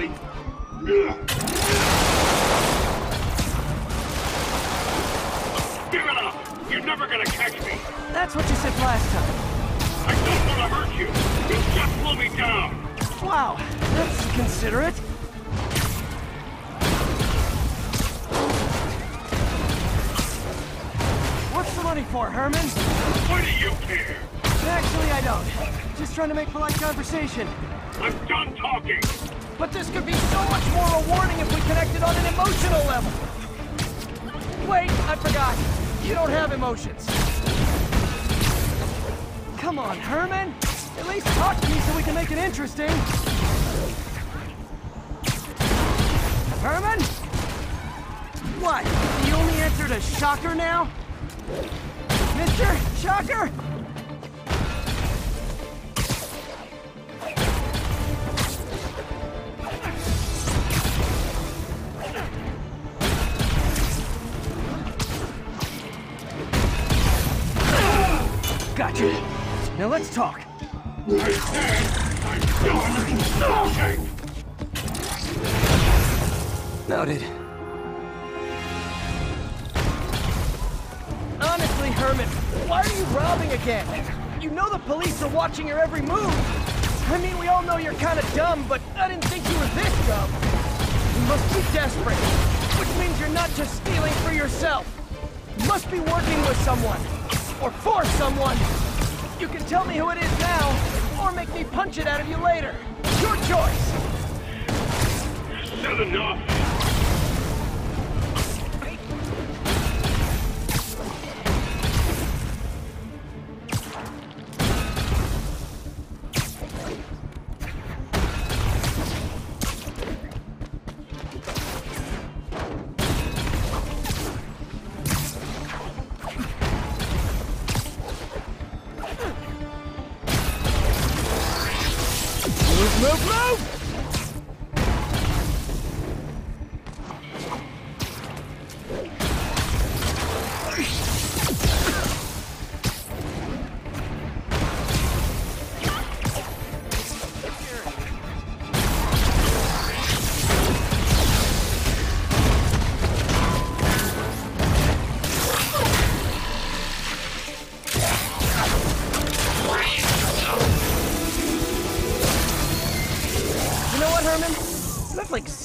Bye, Herman. Seriously? Ugh. Give it up! You're never gonna catch me! That's what you said last time. I don't want to hurt you! You just slow me down! Wow, that's considerate. What's the money for, Herman? Why do you care? Actually, I don't. Just trying to make polite conversation. I'm done talking! But this could be so much more rewarding if we connected on an emotional level. Wait, I forgot. You don't have emotions. Come on, Herman. At least talk to me so we can make it interesting. Herman? What? The only answer to shocker now? Mister Shocker? Now let's talk. I said I'm done talking! Noted. Honestly, Herman, why are you robbing again? You know the police are watching your every move. I mean, we all know you're kind of dumb, but I didn't think you were this dumb. You must be desperate, which means you're not just stealing for yourself. You must be working with someone, or for someone. You can tell me who it is now, or make me punch it out of you later. Your choice. Said enough!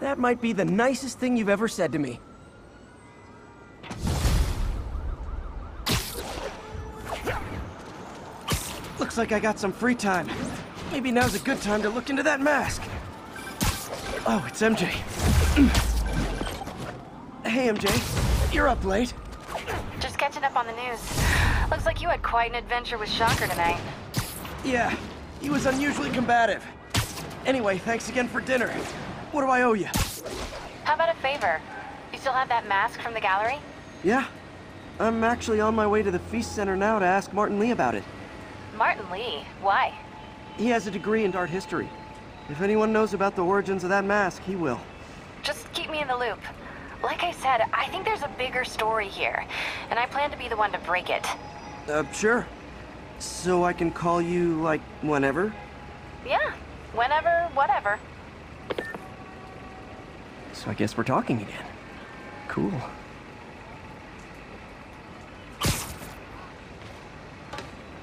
That might be the nicest thing you've ever said to me. Looks like I got some free time. Maybe now's a good time to look into that mask. Oh, it's MJ. hey, MJ. You're up late. Just catching up on the news. Looks like you had quite an adventure with Shocker tonight. Yeah, he was unusually combative. Anyway, thanks again for dinner. What do I owe you? How about a favor? You still have that mask from the gallery? Yeah, I'm actually on my way to the Feast Center now to ask Martin Li about it. Martin Li. Why? He has a degree in art history. If anyone knows about the origins of that mask, he will. Just keep me in the loop. Like I said, I think there's a bigger story here, and I plan to be the one to break it. Uh, sure. So I can call you, like, whenever? Yeah, whenever, whatever. So I guess we're talking again. Cool.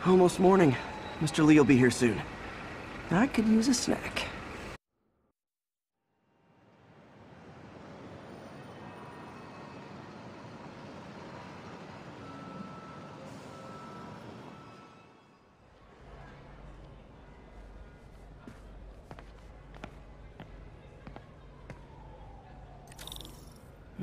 Almost morning. Mr. Li will be here soon. I could use a snack.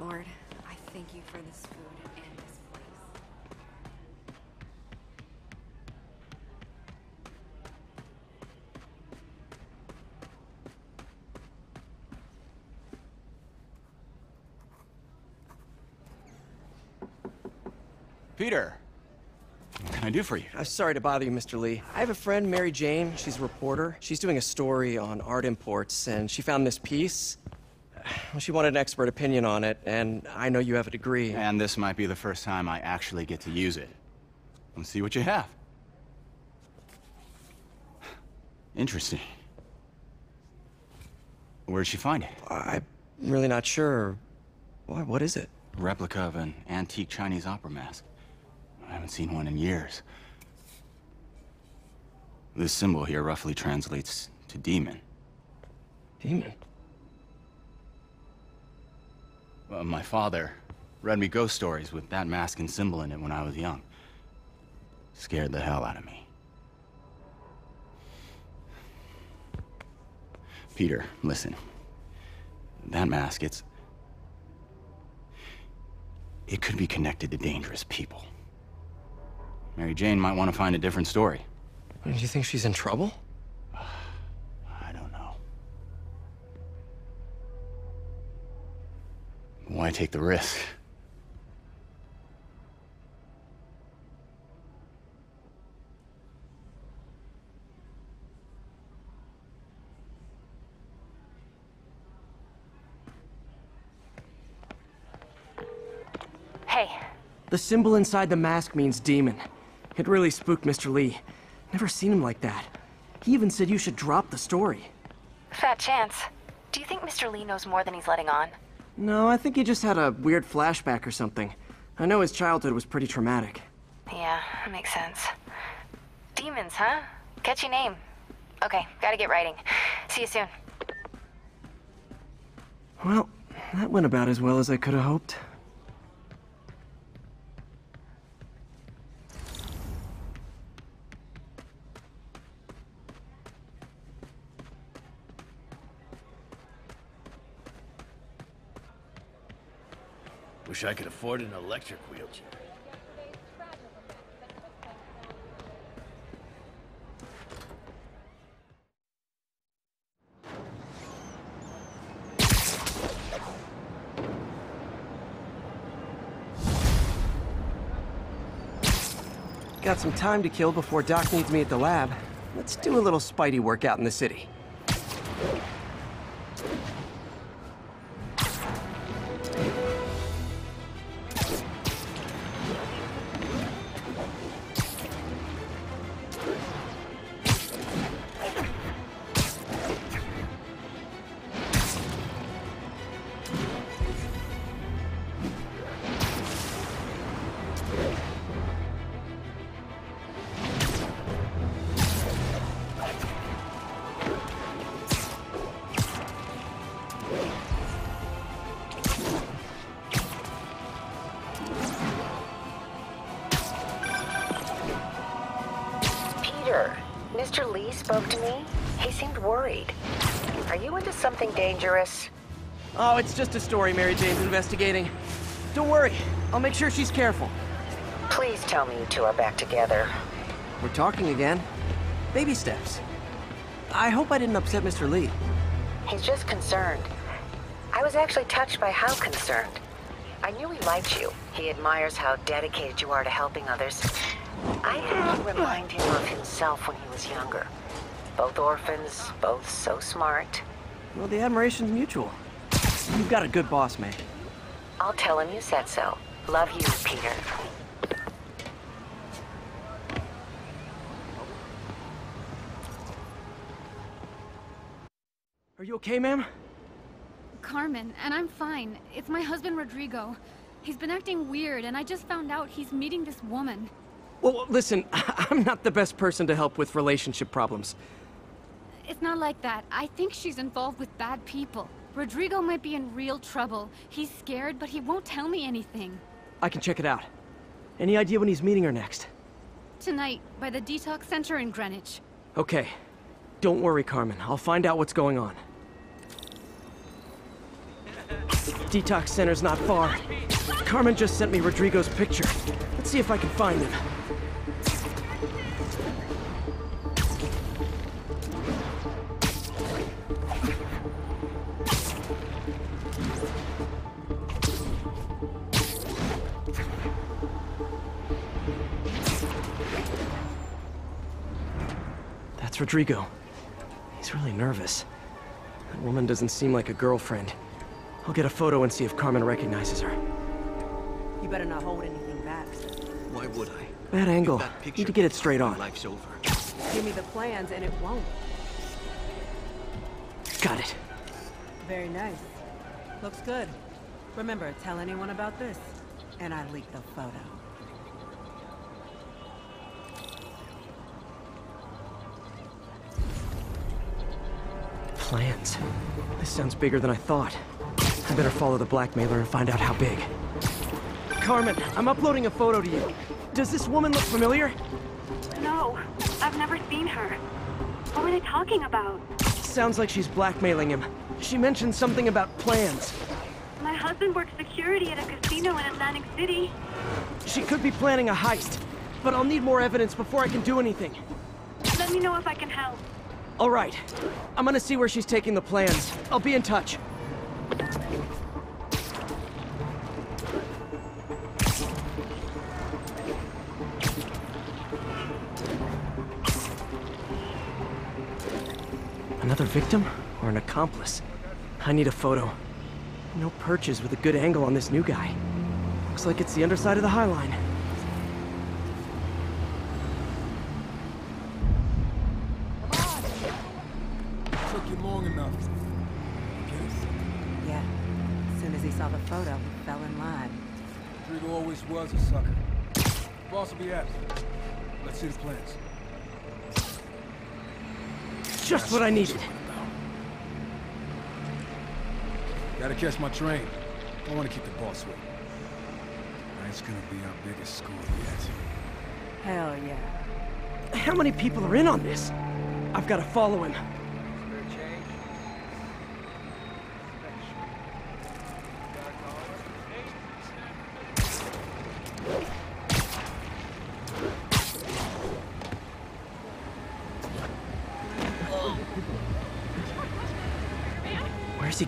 Lord, I thank you for this food and this place. Peter, what can I do for you? I'm sorry to bother you, Mr. Li. I have a friend, Mary Jane. She's a reporter. She's doing a story on art imports, and she found this piece. Well, she wanted an expert opinion on it, and I know you have a degree. And this might be the first time I actually get to use it. Let's see what you have. Interesting. Where'd she find it? I'm really not sure. Why, what is it? A replica of an antique Chinese opera mask. I haven't seen one in years. This symbol here roughly translates to demon. Demon. Well, my father read me ghost stories with that mask and symbol in it when I was young. Scared the hell out of me. Peter, listen. That mask, it's... It could be connected to dangerous people. Mary Jane might want to find a different story. Do you think she's in trouble? I don't know. Why take the risk? Hey, The symbol inside the mask means demon. It really spooked Mr. Li. Never seen him like that. He even said you should drop the story. fat chance. Do you think Mr. Li knows more than he's letting on? No, I think he just had a weird flashback or something. I know his childhood was pretty traumatic. Yeah, that makes sense. Demons, huh? Catchy name. Okay, gotta get writing. See you soon. Well, that went about as well as I could have hoped. Wish I could afford an electric wheelchair. Got some time to kill before Doc needs me at the lab. Let's do a little Spidey workout in the city. Peter, Mr. Li spoke to me. He seemed worried. Are you into something dangerous? Oh, it's just a story Mary Jane's investigating. Don't worry, I'll make sure she's careful. Please tell me you two are back together. We're talking again. Baby steps. I hope I didn't upset Mr. Li. He's just concerned. I was actually touched by how concerned. I knew he liked you. He admires how dedicated you are to helping others. I had to remind him of himself when he was younger. Both orphans, both so smart. Well, the admiration's mutual. You've got a good boss, man. I'll tell him you said so. Love you, Peter. Are you okay, ma'am? Carmen, and I'm fine. It's my husband Rodrigo. He's been acting weird, and I just found out he's meeting this woman. Well, listen, I'm not the best person to help with relationship problems. It's not like that. I think she's involved with bad people. Rodrigo might be in real trouble. He's scared, but he won't tell me anything. I can check it out. Any idea when he's meeting her next? Tonight, by the detox center in Greenwich. Okay. Don't worry, Carmen. I'll find out what's going on. Detox center's not far. Carmen just sent me Rodrigo's picture. Let's see if I can find him. That's Rodrigo. He's really nervous. That woman doesn't seem like a girlfriend. I'll get a photo and see if Carmen recognizes her. You better not hold anything back. Why would I? Bad angle. With that picture, Need to get it straight on. Life's over. Give me the plans and it won't. Got it. Very nice. Looks good. Remember, tell anyone about this. And I leak the photo. Plans. This sounds bigger than I thought. I better follow the blackmailer and find out how big. Carmen, I'm uploading a photo to you. Does this woman look familiar? No, I've never seen her. What were they talking about? Sounds like she's blackmailing him. She mentioned something about plans. My husband works security at a casino in Atlantic City. She could be planning a heist, but I'll need more evidence before I can do anything. Let me know if I can help. All right. I'm gonna see where she's taking the plans. I'll be in touch. Another victim or an accomplice? I need a photo. No perches with a good angle on this new guy. Looks like it's the underside of the High Line. Boss will be after. Let's see the plans. Just what I needed. Gotta catch my train. I want to keep the boss with. That's gonna be our biggest score yet. Hell yeah. How many people are in on this? I've got to follow him.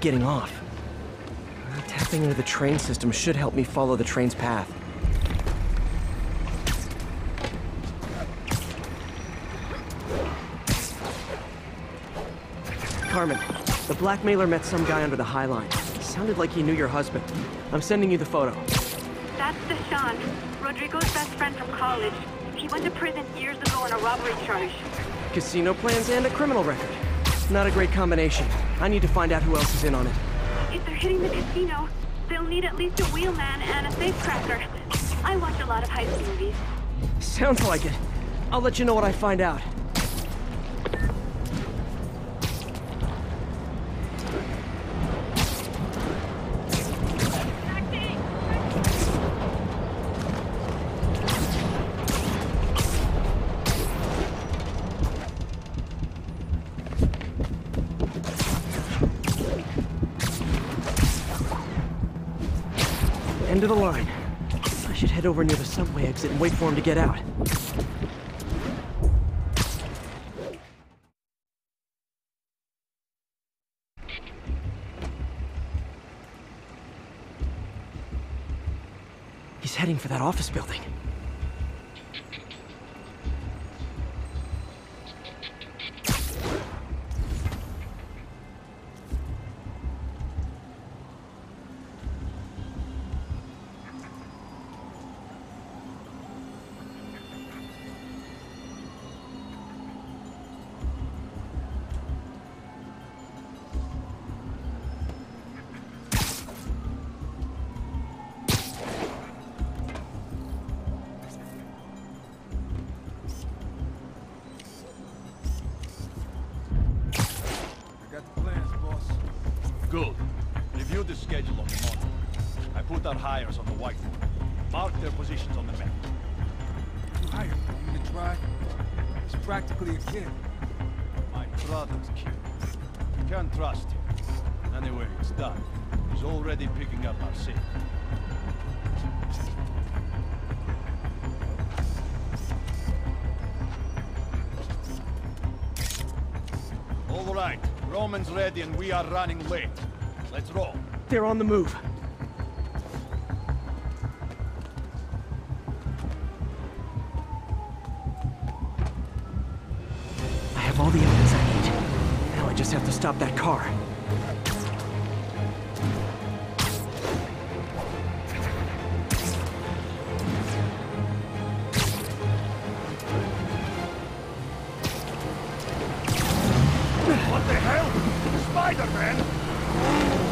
Getting off? Tapping into the train system should help me follow the train's path. Carmen, the blackmailer met some guy under the High Line. Sounded like he knew your husband. I'm sending you the photo. That's Deshaun, Rodrigo's best friend from college. He went to prison years ago on a robbery charge. Casino plans and a criminal record. Not a great combination. I need to find out who else is in on it. If they're hitting the casino, they'll need at least a wheelman and a safecracker. I watch a lot of heist movies. Sounds like it. I'll let you know what I find out. End of the line. I should head over near the subway exit and wait for him to get out. He's heading for that office building. Practically a kid. brother's killed. You Can't trust him. Anyway, it's done. He's already picking up our scent. All right, Roman's ready and we are running late. Let's roll. They're on the move. Stop that car. What the hell? Spider-Man!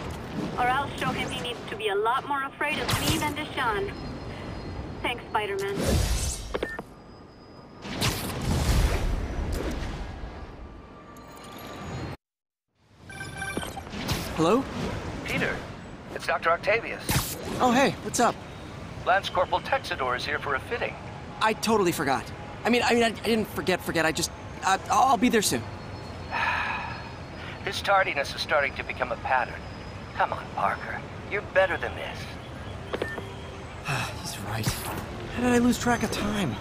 Or I'll show him he needs to be a lot more afraid of me than Deshaun. Thanks, Spider-Man. Hello? Peter, it's Dr. Octavius. Oh, hey, what's up? Lance Corporal Texador is here for a fitting. I totally forgot. I mean, I mean, I, I didn't forget, forget. I just, uh, I'll be there soon. His tardiness is starting to become a pattern. Come on, Parker. You're better than this. He's right. How did I lose track of time?